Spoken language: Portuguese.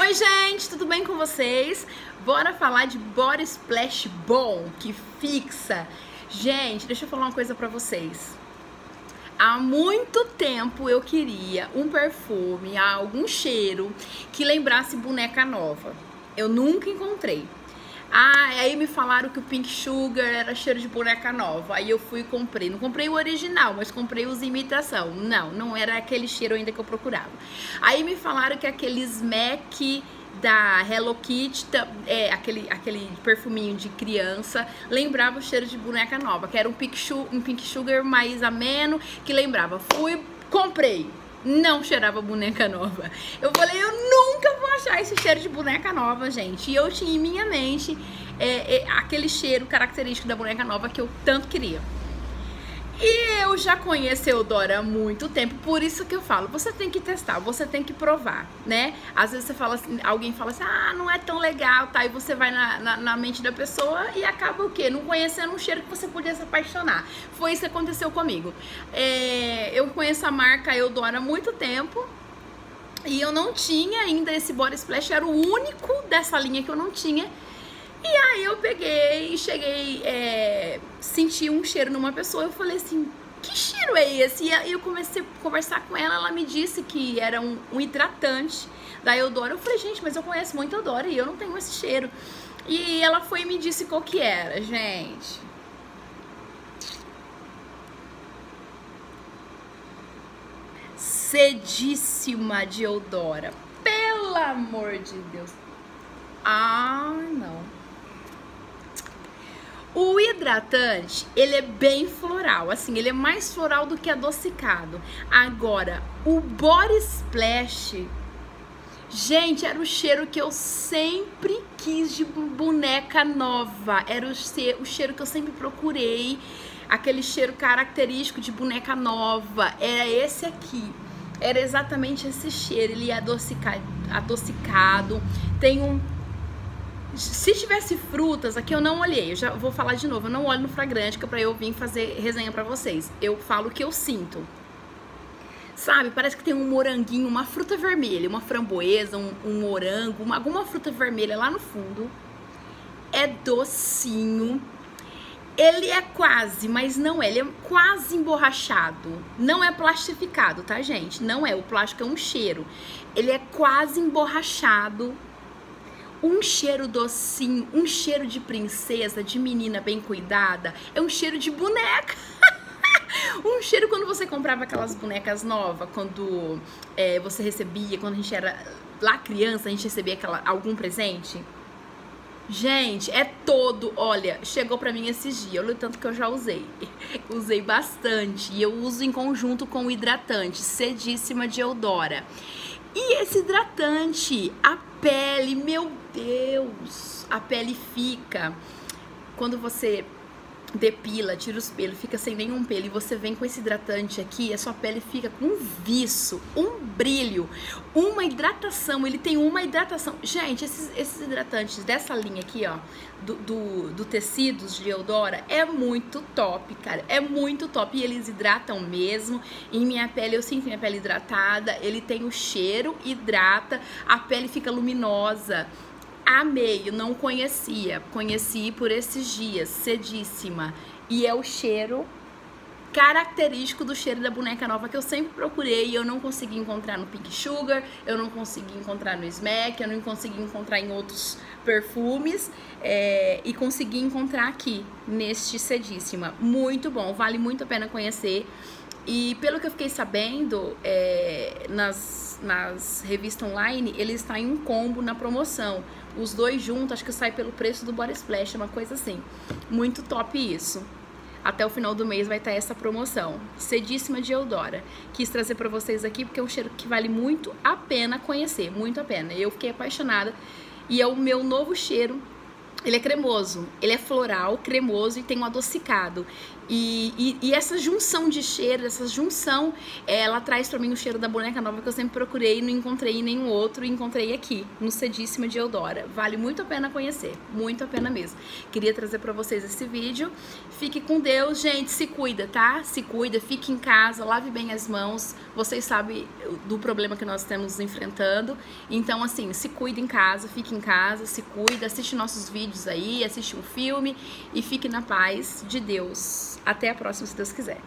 Oi, gente, tudo bem com vocês? Bora falar de Body Splash bom, que fixa. Gente, deixa eu falar uma coisa pra vocês. Há muito tempo eu queria um perfume, algum cheiro que lembrasse boneca nova. Eu nunca encontrei. Ah, aí me falaram que o Pink Sugar era cheiro de boneca nova. Aí eu fui e comprei. Não comprei o original, mas comprei os imitação. Não, não era aquele cheiro ainda que eu procurava. Aí me falaram que aquele Smack da Hello Kitty, é, aquele, aquele perfuminho de criança, lembrava o cheiro de boneca nova, que era um Pink, um pink Sugar mais ameno, que lembrava. Fui, comprei não cheirava boneca nova. Eu falei, eu nunca vou achar esse cheiro de boneca nova, gente. E eu tinha em minha mente é, é, aquele cheiro característico da boneca nova que eu tanto queria. E eu já conheço Eudora há muito tempo, por isso que eu falo, você tem que testar, você tem que provar, né? Às vezes você fala assim, alguém fala assim, ah, não é tão legal, tá? E você vai na, na, na mente da pessoa e acaba o quê? Não conhecendo um cheiro que você podia se apaixonar. Foi isso que aconteceu comigo. É, eu conheço a marca Eudora há muito tempo, e eu não tinha ainda esse body splash, era o único dessa linha que eu não tinha. E aí eu peguei, cheguei, é, senti um cheiro numa pessoa, eu falei assim, que cheiro é esse? E eu comecei a conversar com ela, ela me disse que era um, um hidratante da Eudora. Eu falei, gente, mas eu conheço muito Eudora e eu não tenho esse cheiro. E ela foi e me disse qual que era, gente. Cedíssima de Eudora. Pelo amor de Deus. Ah, não. O hidratante, ele é bem floral, assim, ele é mais floral do que adocicado. Agora, o Body Splash, gente, era o cheiro que eu sempre quis de boneca nova. Era o, cheiro que eu sempre procurei, aquele cheiro característico de boneca nova. Era esse aqui. Era exatamente esse cheiro, ele é adocicado, adocicado tem um se tivesse frutas, aqui eu não olhei, eu já vou falar de novo, eu não olho no fragrante que é pra eu vir fazer resenha pra vocês. Eu falo o que eu sinto. Sabe, parece que tem um moranguinho, uma fruta vermelha, uma framboesa, um, um morango, uma, alguma fruta vermelha lá no fundo. É docinho. Ele é quase, mas não é, ele é quase emborrachado. Não é plastificado, tá, gente? Não é, o plástico é um cheiro. Ele é quase emborrachado um cheiro docinho, um cheiro de princesa, de menina bem cuidada, é um cheiro de boneca. um cheiro quando você comprava aquelas bonecas novas, quando é, você recebia, quando a gente era lá criança, a gente recebia aquela, algum presente. Gente, é todo, olha, chegou pra mim esses dias, olha o tanto que eu já usei. usei bastante e eu uso em conjunto com o hidratante, Cedíssima de Eudora. E esse hidratante, a pele, meu Deus, a pele fica. Quando você depila, tira os pelos, fica sem nenhum pelo e você vem com esse hidratante aqui, a sua pele fica com um viço, um brilho, uma hidratação. Ele tem uma hidratação. Gente, esses, esses hidratantes dessa linha aqui, ó, do, do, do tecidos de Eudora, é muito top, cara. É muito top. E eles hidratam mesmo. Em minha pele, eu sinto minha pele hidratada. Ele tem o cheiro, hidrata, a pele fica luminosa amei, não conhecia, conheci por esses dias, cedíssima. E é o cheiro característico do cheiro da boneca nova que eu sempre procurei e eu não consegui encontrar no Pink Sugar, eu não consegui encontrar no Smack, eu não consegui encontrar em outros perfumes é, e consegui encontrar aqui, neste Cedíssima. Muito bom, vale muito a pena conhecer. E pelo que eu fiquei sabendo, é, nas, nas revistas online, ele está em um combo na promoção. Os dois juntos, acho que sai pelo preço do Body Splash, uma coisa assim. Muito top isso. Até o final do mês vai estar essa promoção. Cedíssima de Eudora. Quis trazer para vocês aqui porque é um cheiro que vale muito a pena conhecer, muito a pena. Eu fiquei apaixonada e é o meu novo cheiro ele é cremoso, ele é floral, cremoso e tem um adocicado. E, e, e, essa junção de cheiro, essa junção, ela traz para mim o cheiro da boneca nova que eu sempre procurei, não encontrei em nenhum outro, e encontrei aqui, no Cedíssima de Eudora. Vale muito a pena conhecer, muito a pena mesmo. Queria trazer para vocês esse vídeo. Fique com Deus, gente, se cuida, tá? Se cuida, fique em casa, lave bem as mãos. Vocês sabem do problema que nós estamos enfrentando. Então, assim, se cuida em casa, fique em casa, se cuida, assiste nossos vídeos aí, assiste um filme e fique na paz de Deus. Até a próxima, se Deus quiser.